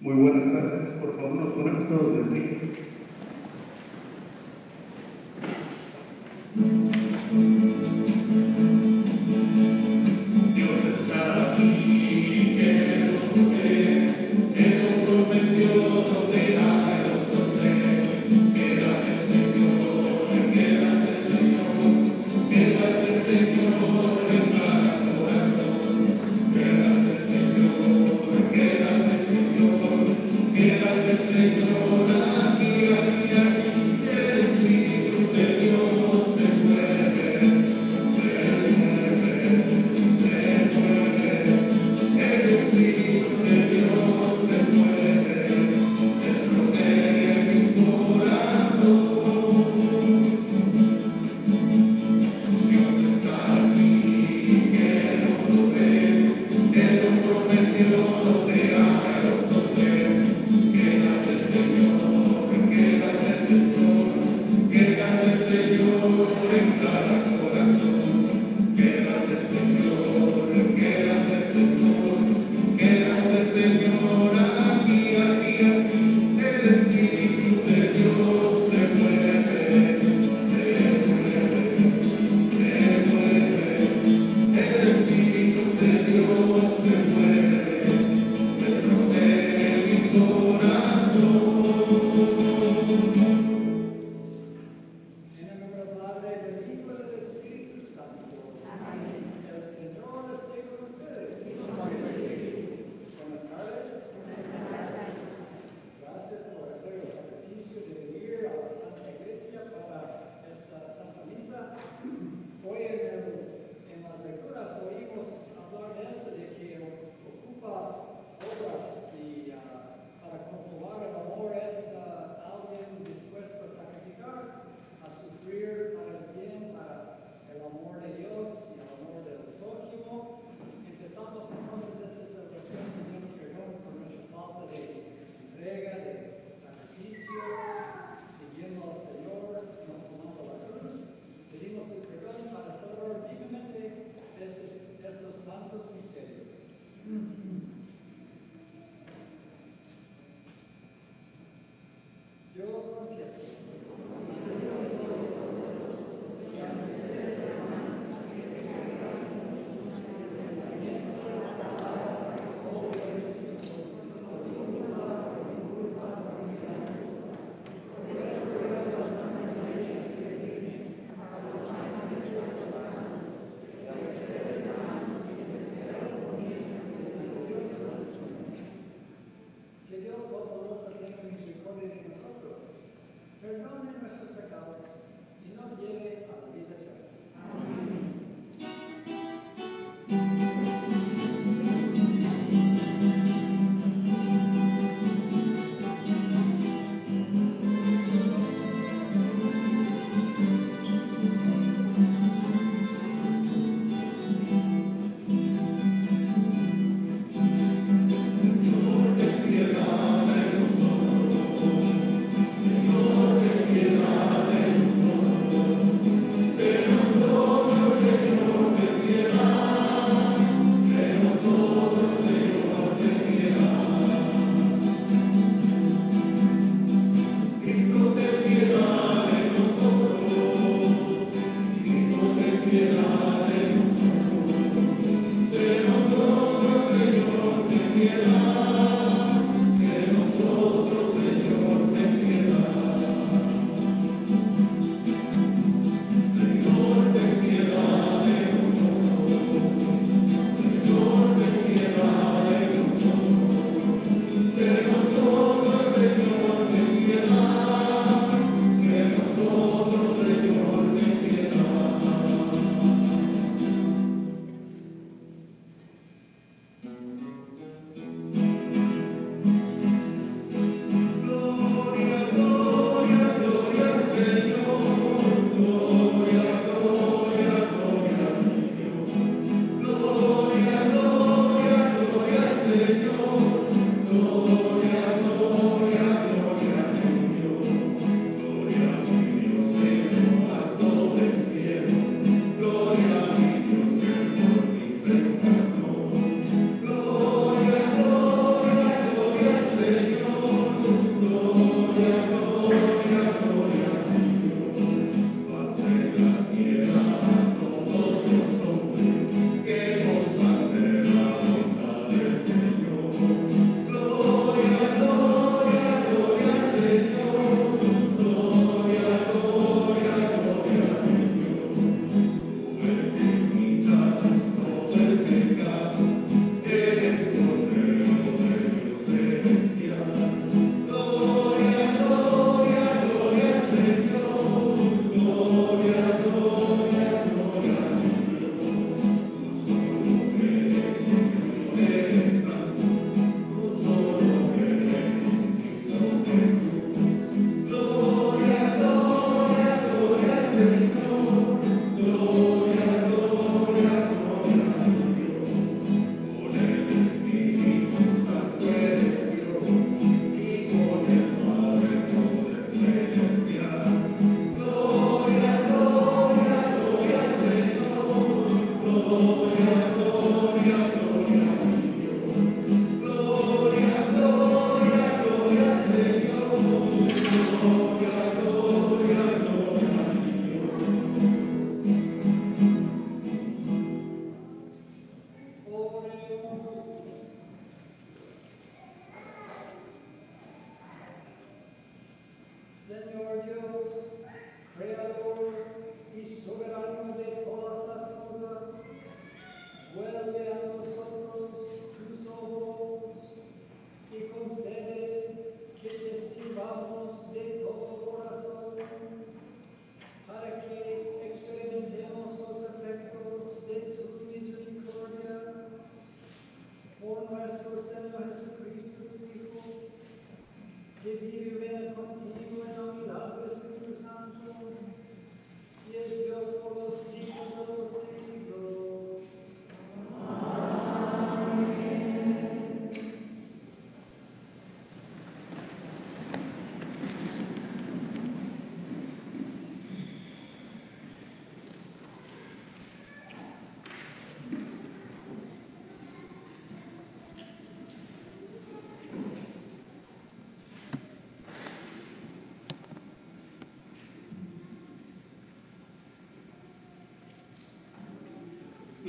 Muy buenas tardes. Por favor, nos ponemos todos de pie.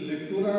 Lectura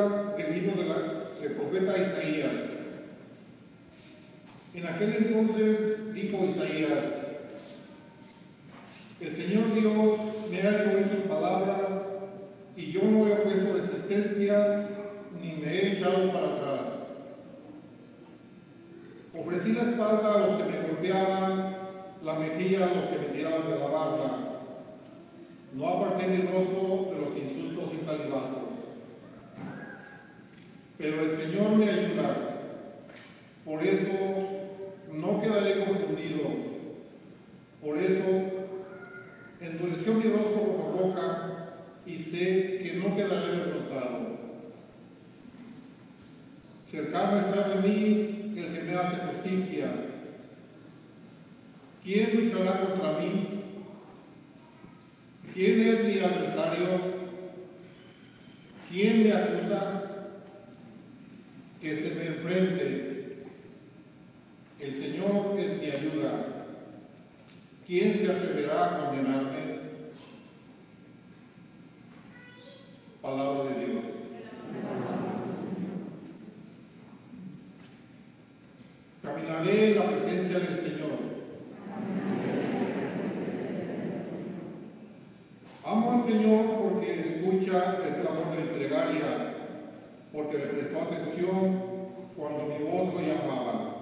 atención cuando mi voz lo llamaba.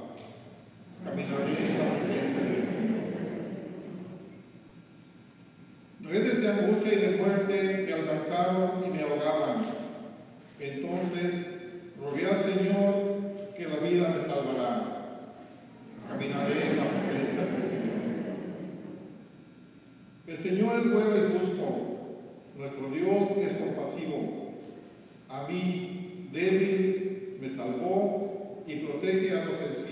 Caminaré en la presencia del Señor. Redes de angustia y de muerte me alcanzaron y me ahogaban. Entonces rogué al Señor que la vida me salvará. Caminaré en la presencia del Señor. El Señor es bueno y justo. Nuestro Dios es compasivo. A mí, débil me salvó y protege a los sencillos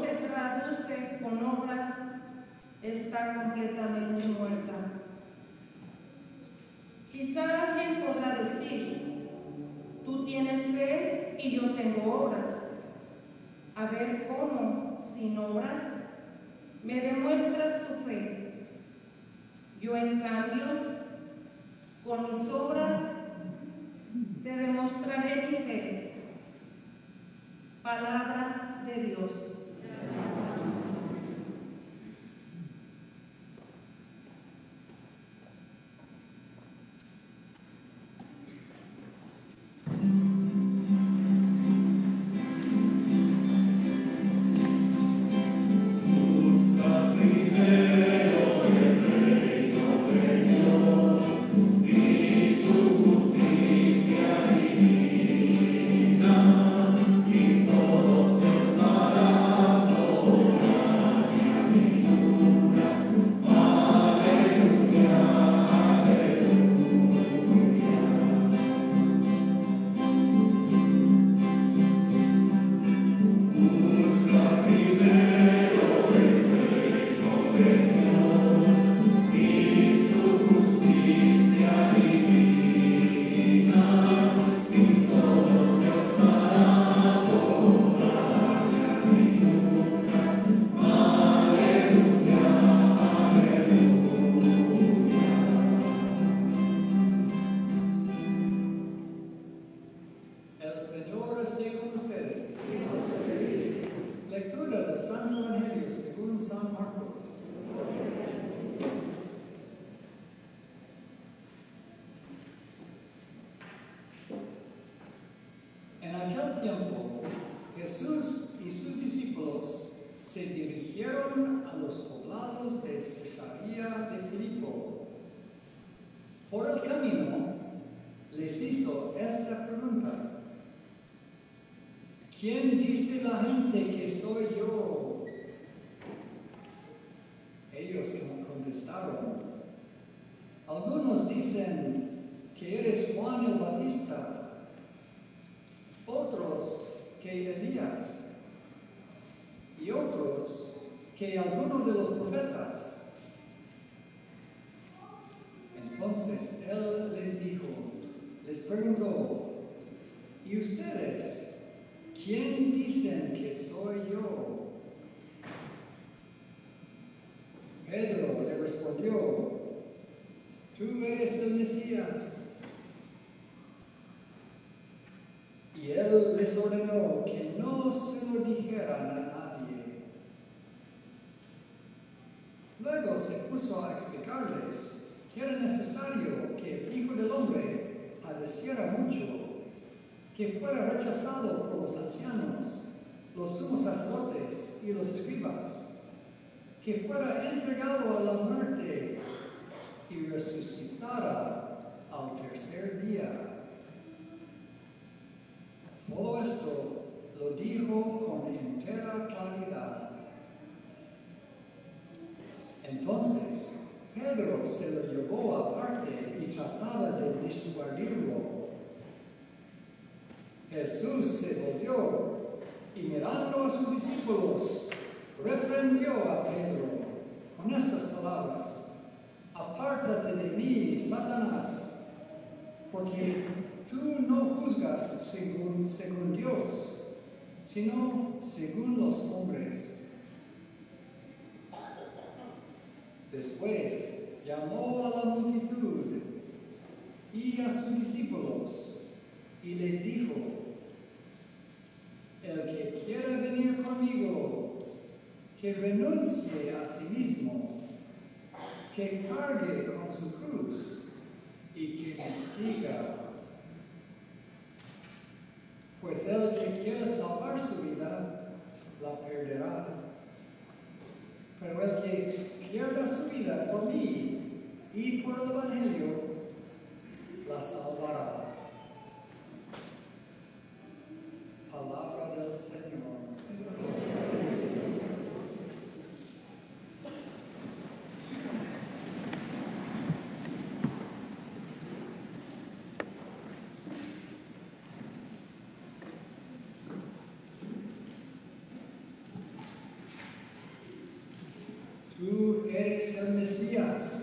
se traduce con obras, está completamente muerta. Quizá alguien podrá decir, tú tienes fe y yo tengo obras. A ver cómo, sin obras, me demuestras tu fe. Yo en cambio, con mis obras, te demostraré mi fe. Palabra de Dios. Por el camino, les hizo esta pregunta. ¿Quién dice la gente que soy yo? Ellos contestaron. Algunos dicen que eres Juan el Batista, otros que Elías, y otros que alguno de los profetas. Entonces él les dijo, les preguntó, ¿y ustedes? ¿Quién dicen que soy yo? Pedro le respondió, tú eres el Mesías. Y él les ordenó que no se lo dijeran a nadie. Luego se puso a explicarles era necesario que el Hijo del Hombre padeciera mucho que fuera rechazado por los ancianos, los sumos sacerdotes y los escribas, que fuera entregado a la muerte y resucitara al tercer día. Todo esto lo dijo con entera claridad. Entonces, Pedro se lo llevó aparte y trataba de disuadirlo. Jesús se volvió y mirando a sus discípulos, reprendió a Pedro con estas palabras, apártate de mí, Satanás, porque tú no juzgas según, según Dios, sino según los hombres. Después llamó a la multitud y a sus discípulos y les dijo, el que quiera venir conmigo, que renuncie a sí mismo, que cargue con su cruz y que me siga. Pues el que quiera salvar su vida, la perderá. Pero el que pierda su vida por mí y por el Evangelio, la salvará. Palabra del Señor. El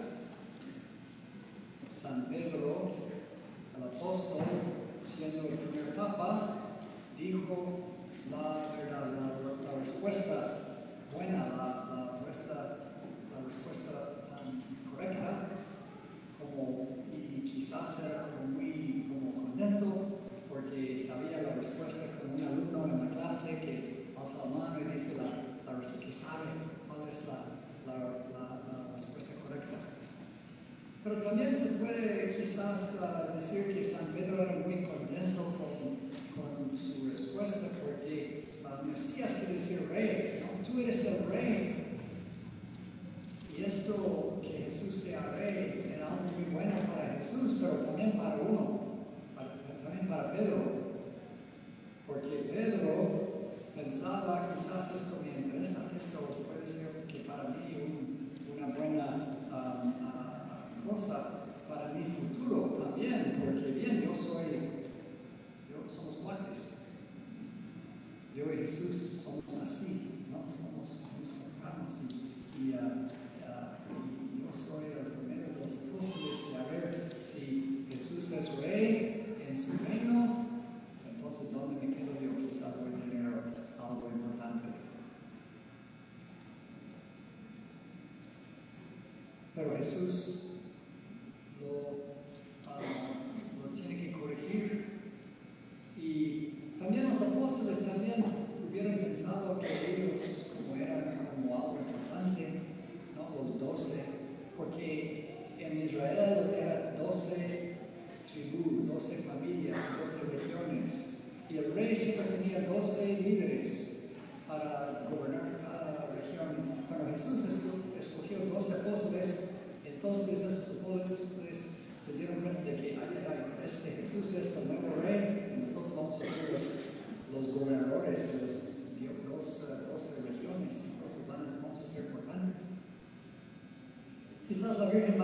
Virgen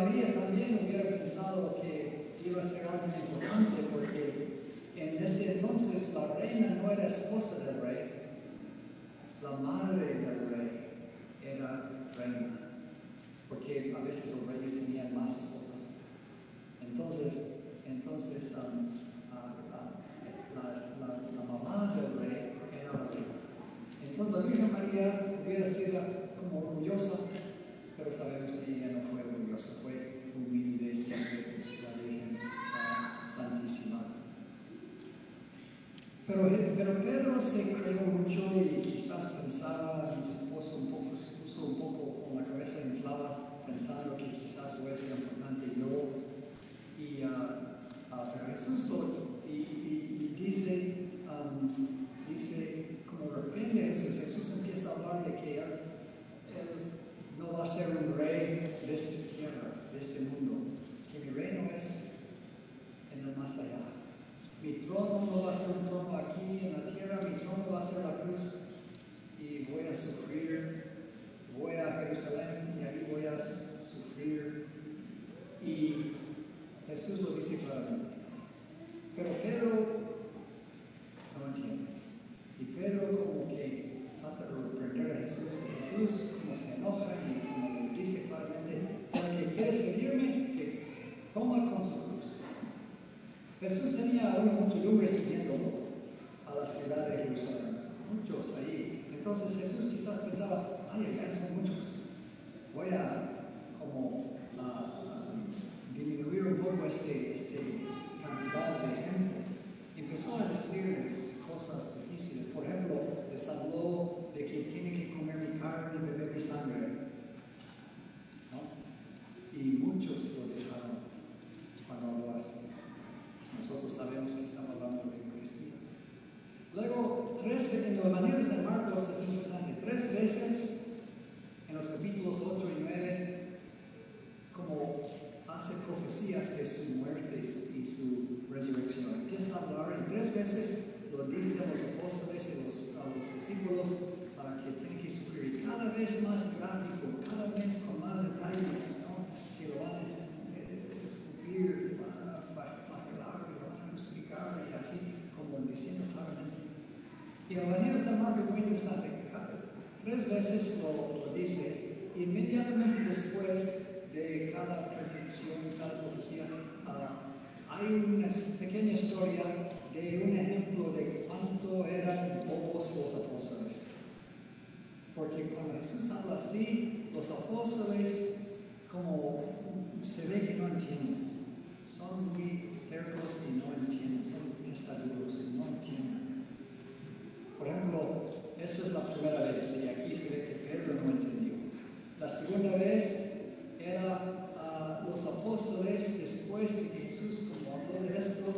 segunda vez era uh, los apóstoles, después de Jesús como habló de esto,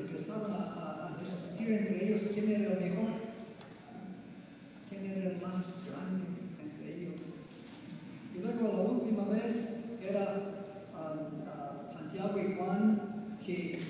empezaron a, discutir entre ellos quién era el mejor, quién era el más grande entre ellos. Y luego la última vez era uh, Santiago y Juan que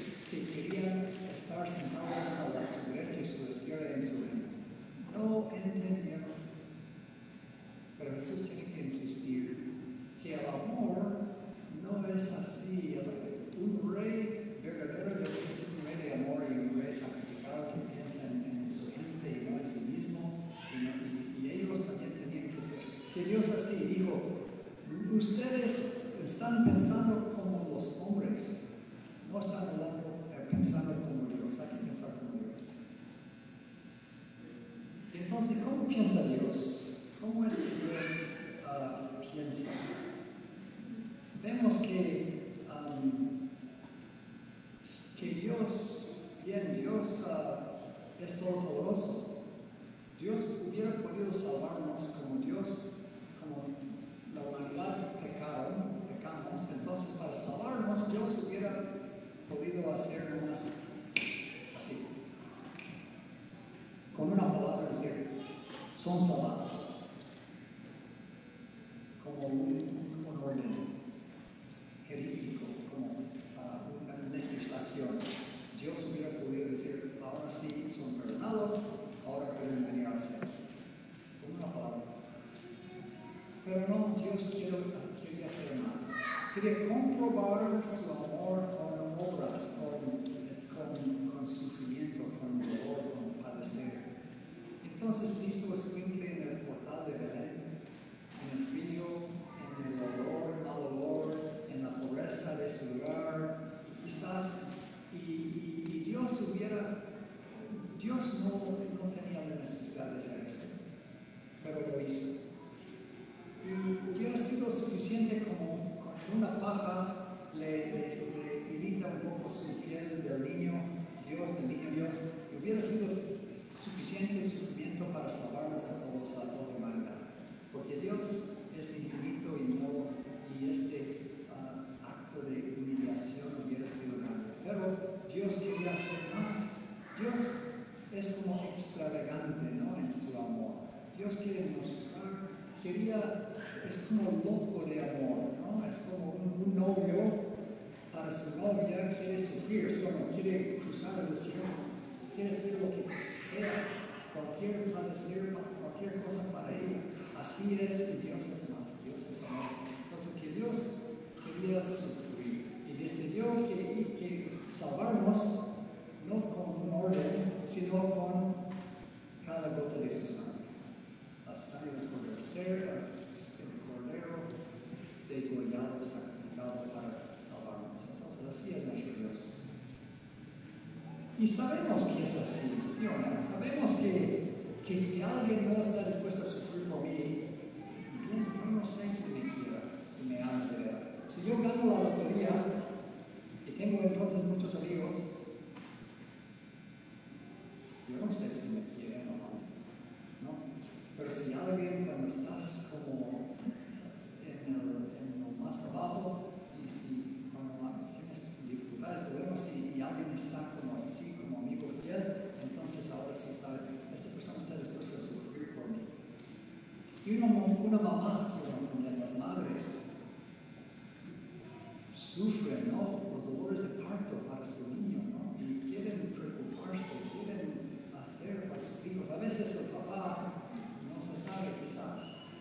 queria comprovar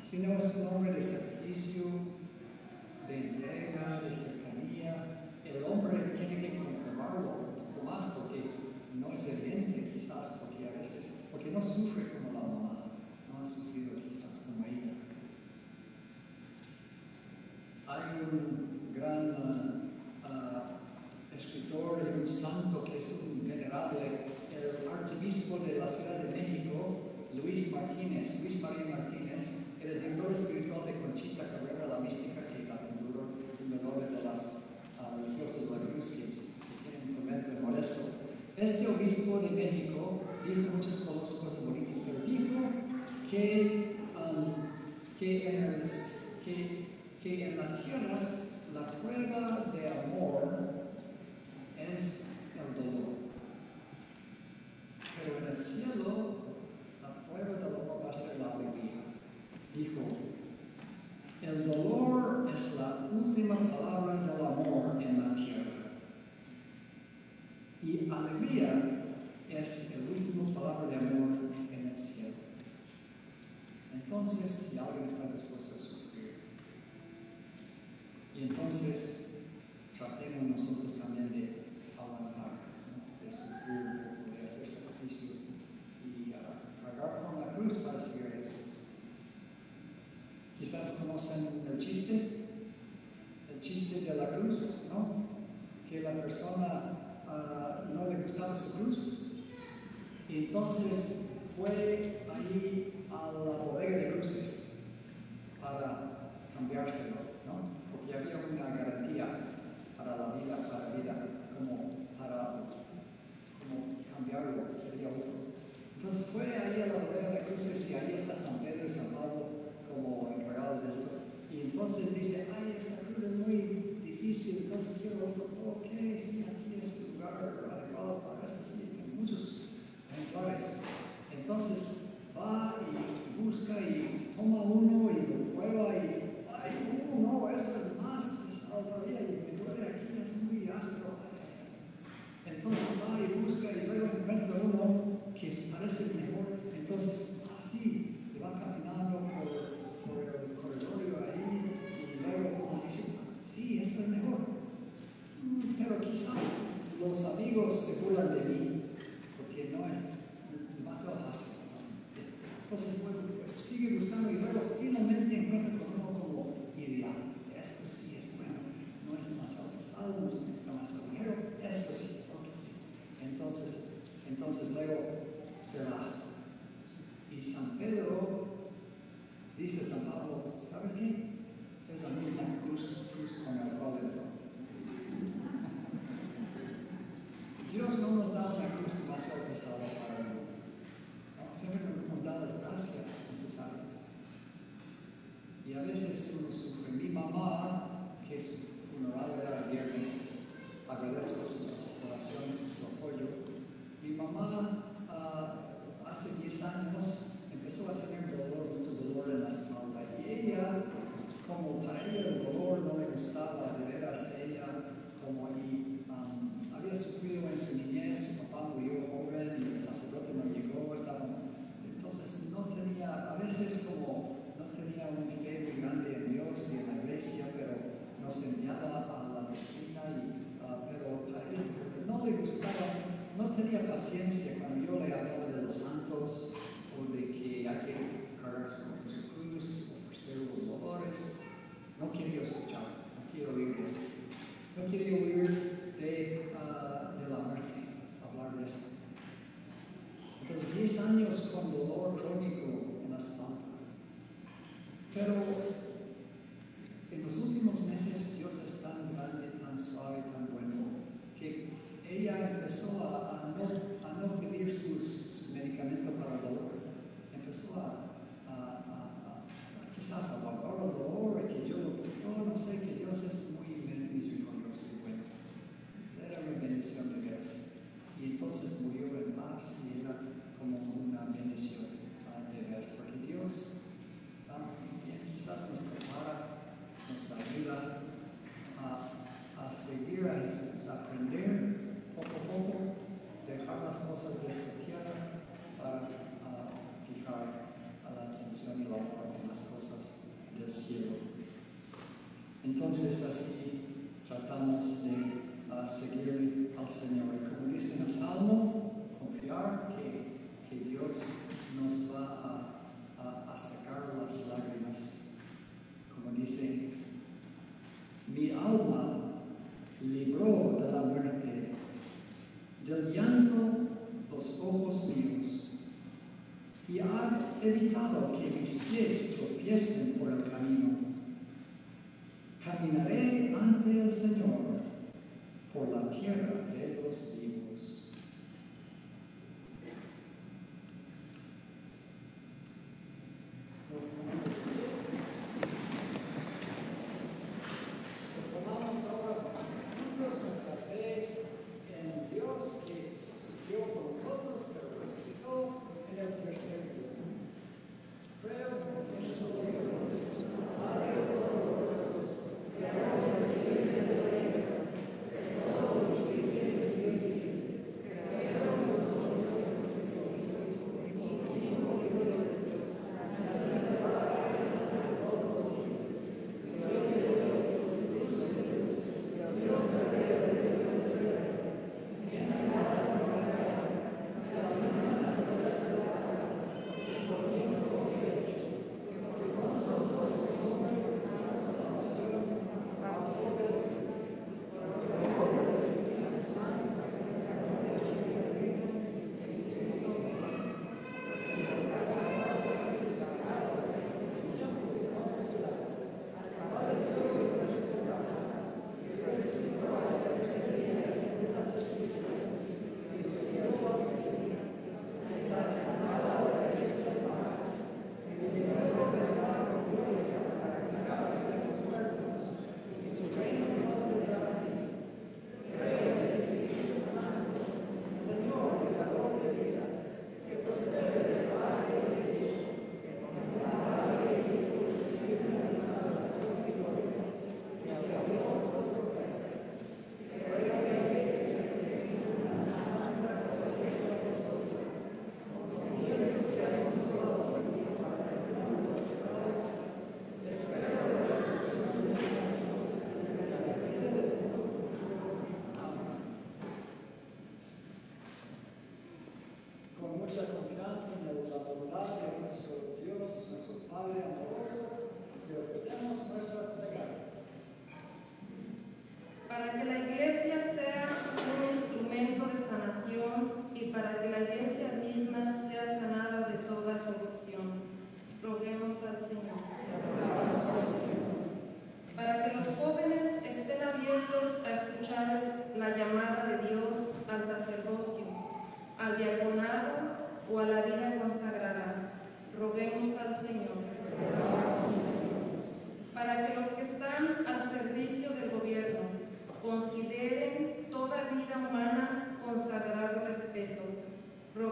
sino es un hombre de sacrificio, de entrega, de cercanía. El hombre tiene que comprobarlo más porque no es evidente quizás, porque a veces, porque no sufre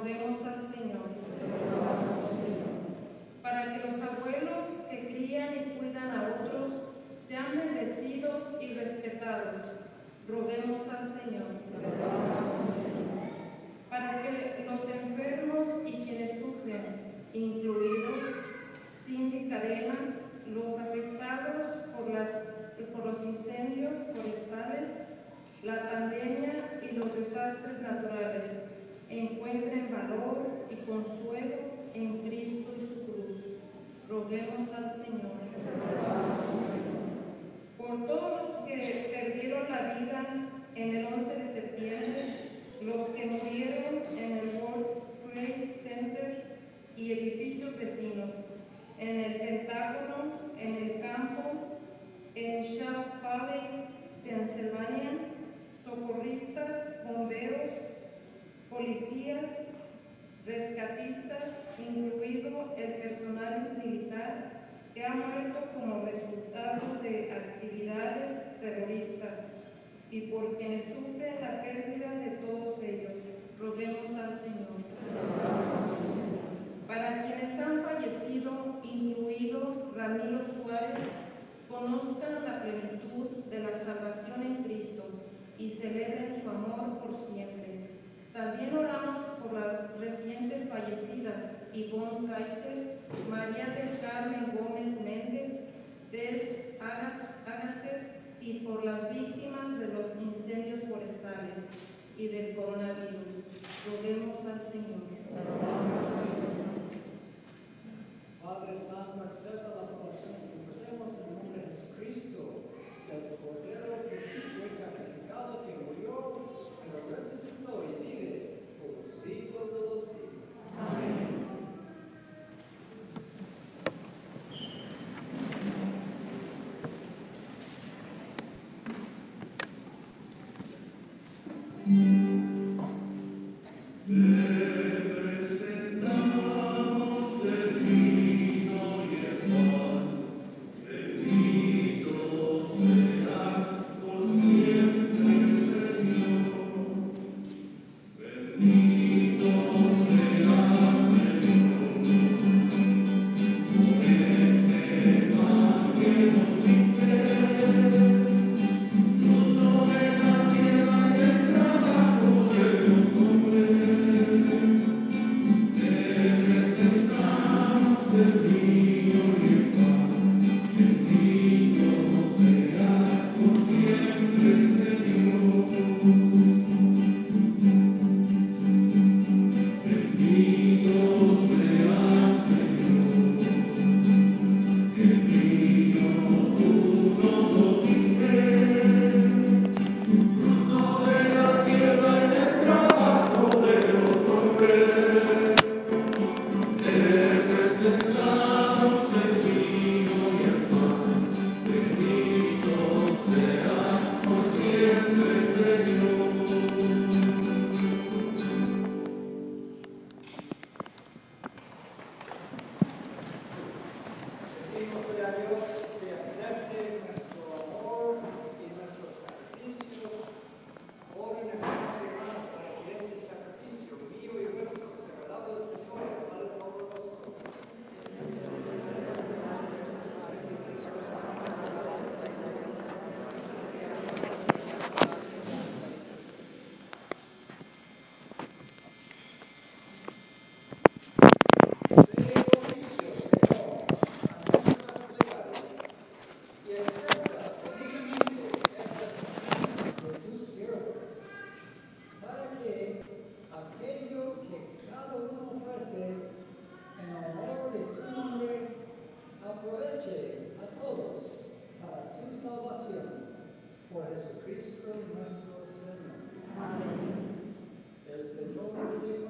Roguemos al Señor. Para que los abuelos que crían y cuidan a otros sean bendecidos y respetados. Roguemos al Señor. Para que los enfermos y quienes sufren, incluidos, sin cadenas, los afectados por, las, por los incendios forestales, la pandemia y los desastres naturales encuentren valor y consuelo en Cristo y su cruz. Roguemos al Señor. Por todos los que perdieron la vida en el 11 de septiembre, los que murieron en el World Trade Center y edificios vecinos, en el Pentágono, en el campo, en Shells Valley, Pensilvania, socorristas, bomberos, policías, rescatistas, incluido el personal militar que ha muerto como resultado de actividades terroristas y por quienes sufren la pérdida de todos ellos. Roguemos al Señor para quienes han fallecido, incluido Ramiro Suárez, conozcan la plenitud de la salvación en Cristo y celebren su amor por siempre. También oramos por las recientes fallecidas Ivonne Saiter, María del Carmen Gómez Méndez, Des Agater y por las víctimas de los incendios forestales y del coronavirus. Roguemos al Señor. Padre Santo, acepta las siglos de los siglos. Amén. salvación por Jesucristo nuestro Señor. Amén. El Señor esté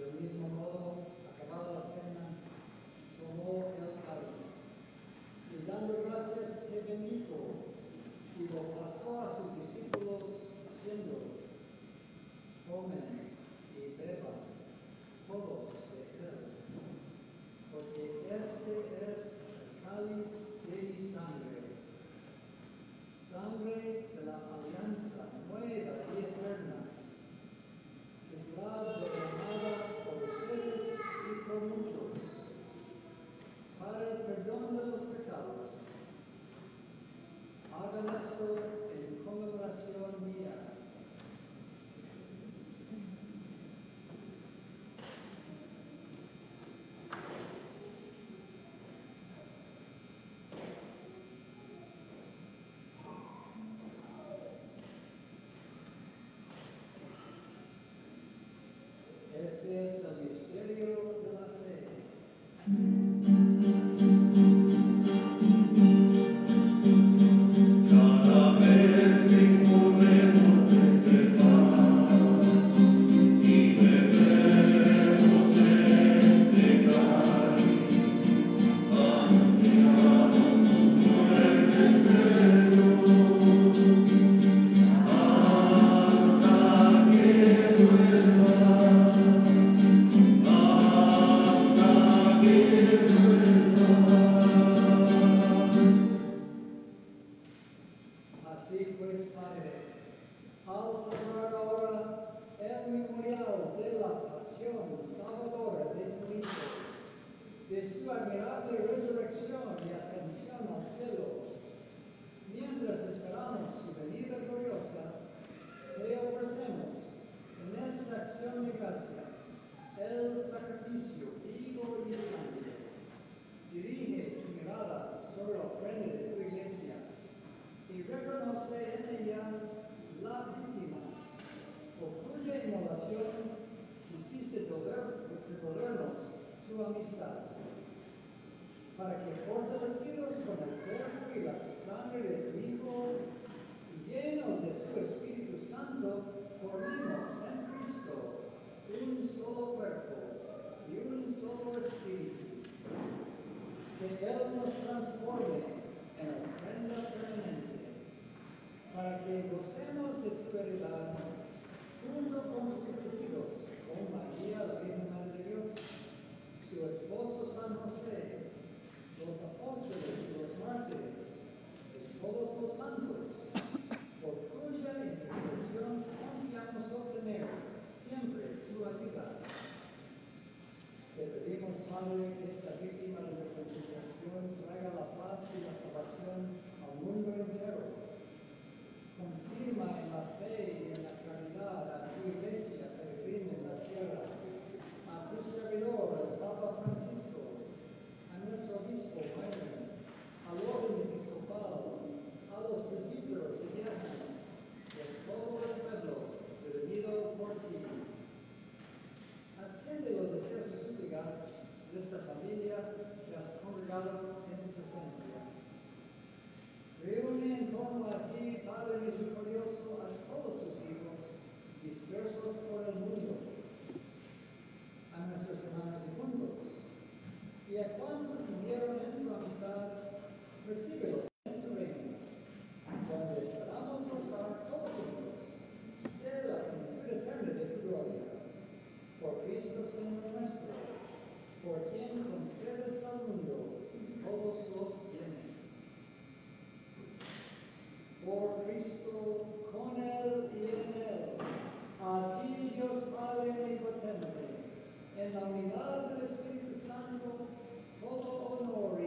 Del mismo modo, acabada la cena, tomó el cáliz y dando gracias te bendijo y lo pasó a sus discípulos diciendo, tomen y beban todos es es el misterio en la unidad del Espíritu Santo, todo honor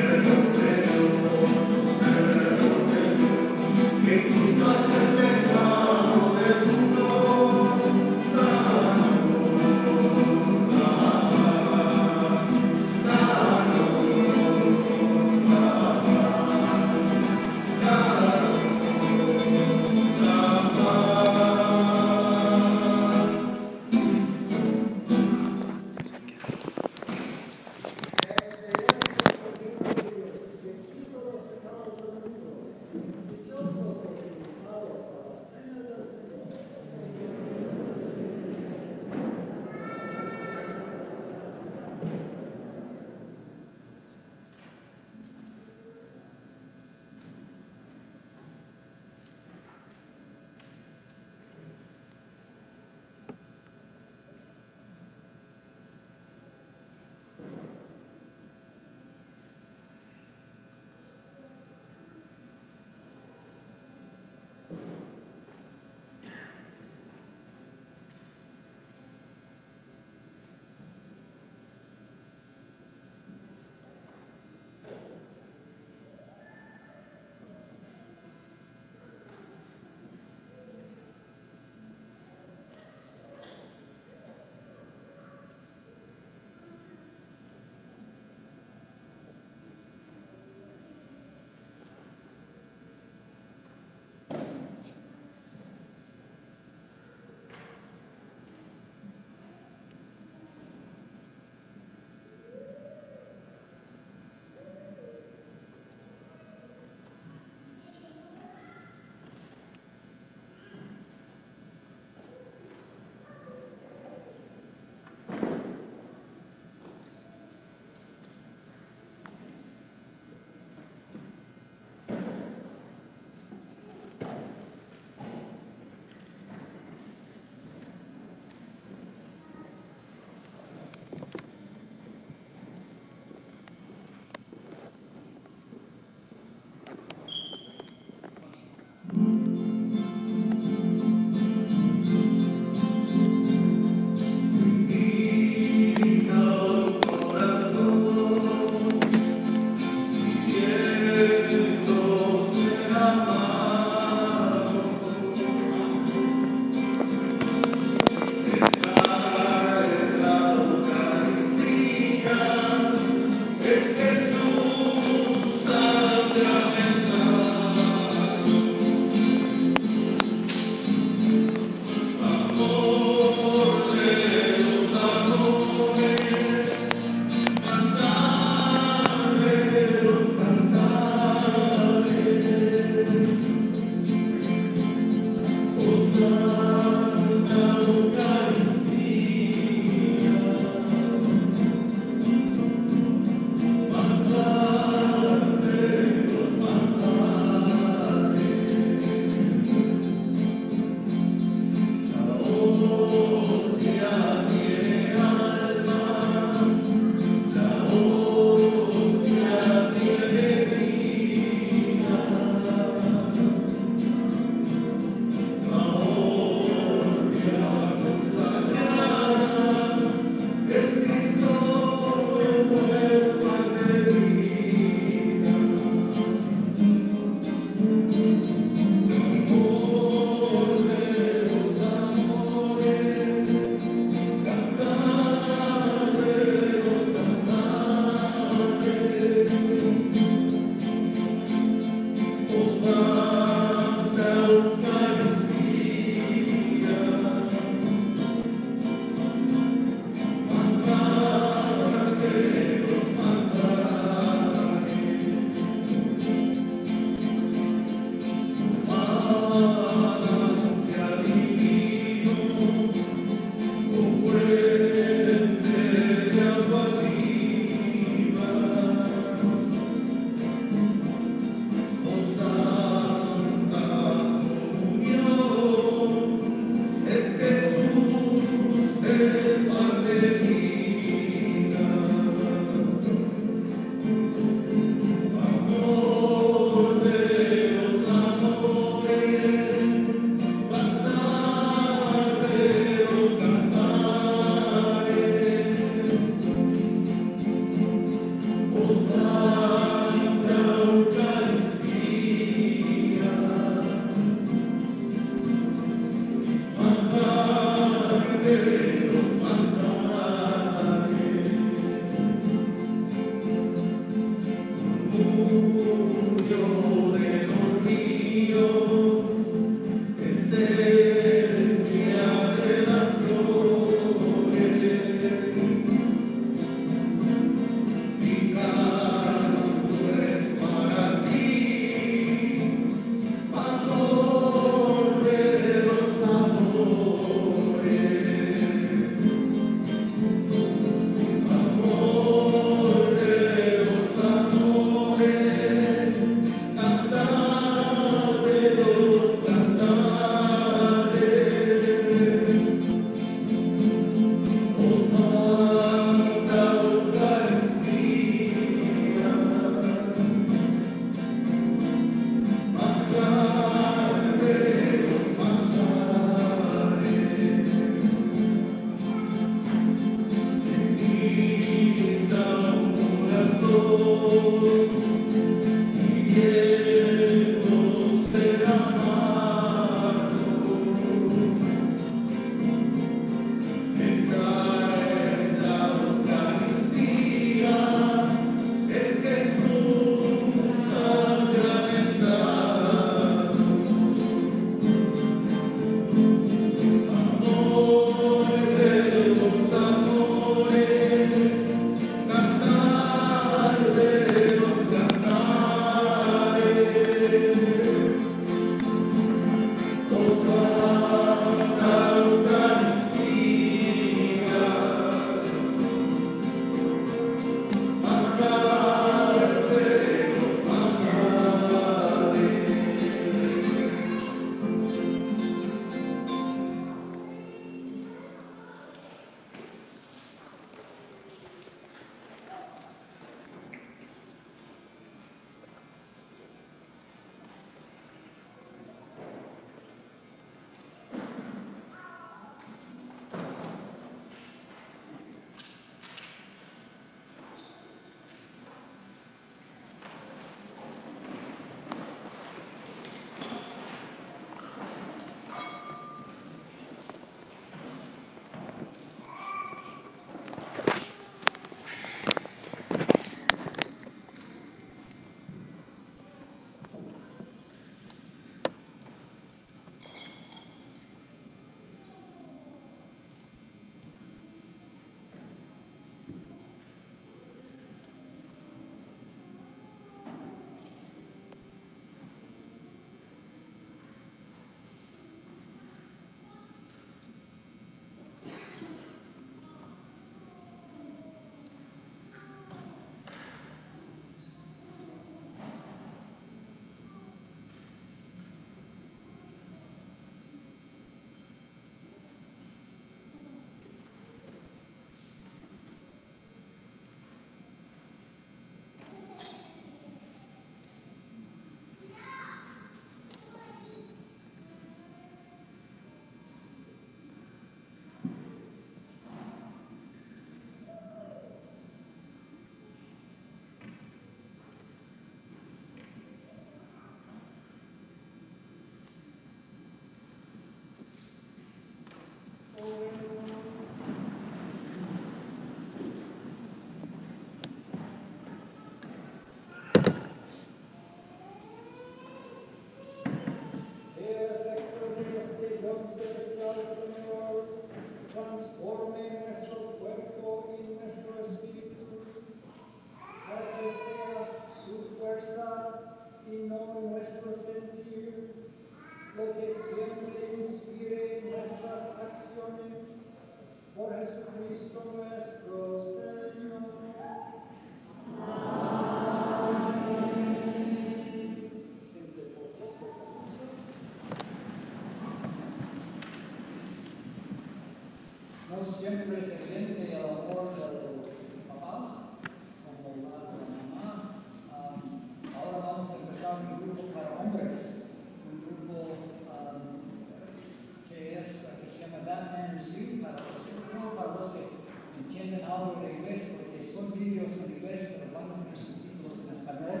entienden algo de inglés, porque son vídeos en inglés, pero van a tener subtítulos en español.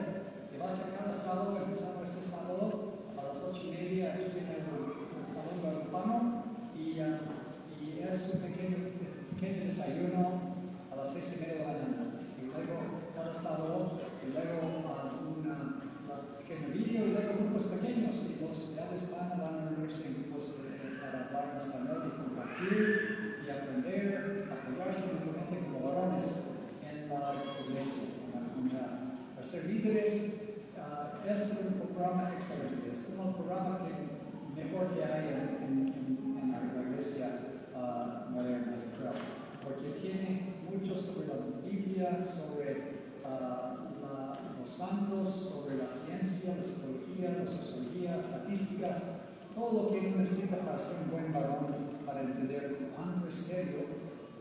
Que va a ser cada sábado, empezando este sábado a las ocho y media aquí en el, Salón del Urbano. Y, uh, y es un pequeño, pequeño desayuno a las seis y media de la mañana. Y luego cada sábado, y luego ah, una, un pequeño vídeo, y luego grupos pequeños. Y los de hispana van a reunirse en grupos de- para hablar en español y compartir y aprender, apoyarse mutuamente como varones en la iglesia, en la comunidad. Para ser líderes ah, es un programa excelente, es el programa que mejor que hay en, la, iglesia ah, moderna, creo, porque tiene mucho sobre la Biblia, sobre ah, los santos, sobre la ciencia, la psicología, la sociología, estadísticas, todo lo que necesita para ser un buen varón, para entender cuánto es serio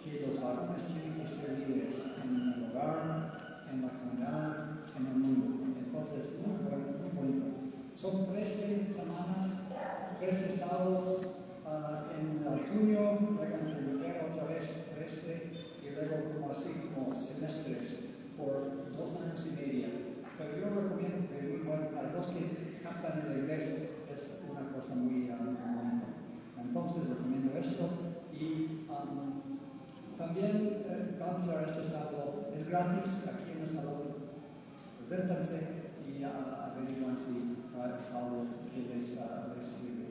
que los varones tienen que ser líderes en el hogar, en la comunidad, en el mundo. Entonces, muy bueno, muy bonito. Son 13 semanas, 13 estados ah, en otoño, luego en primavera otra vez 13 y luego como así como semestres por dos años y medio. Pero yo recomiendo que igual para los que cantan en la iglesia es una cosa muy ah, bonita. Entonces recomiendo esto y um, también eh, vamos a ver este sábado. Es gratis aquí en el salón. Preséntense y averiguan si hay sábado que les, les sirve.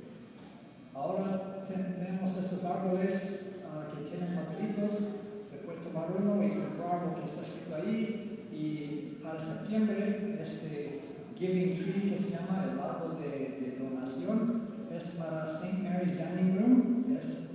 Ahora ten- tenemos estos árboles ah, que tienen papelitos. Se puede tomar uno y comprar lo que está escrito ahí. Y para septiembre, este Giving Tree que se llama el árbol de, de donación es para St. Mary's Dining Room. Es